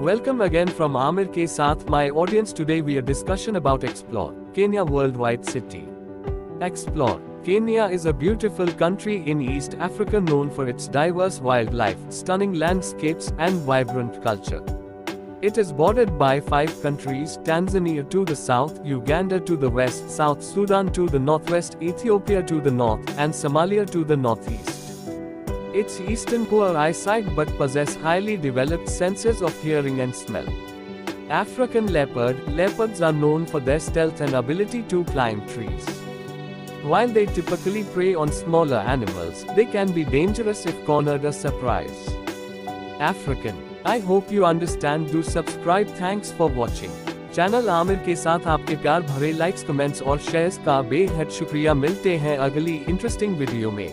Welcome again from Amir K Saath, my audience. Today we are discussion about Explore, Kenya Worldwide City. Explore. Kenya is a beautiful country in East Africa known for its diverse wildlife, stunning landscapes, and vibrant culture. It is bordered by five countries Tanzania to the south, Uganda to the west, South Sudan to the northwest, Ethiopia to the north, and Somalia to the northeast. Its eastern poor eyesight but possess highly developed senses of hearing and smell. African leopard Leopards are known for their stealth and ability to climb trees. While they typically prey on smaller animals, they can be dangerous if cornered or surprised. African. I hope you understand. Do subscribe. Thanks for watching. Channel Aamir के साथ आपके प्यार भरे likes comments और shares का बेहद शुक्रिया मिलते हैं अगली इंटरेस्टिंग वीडियो में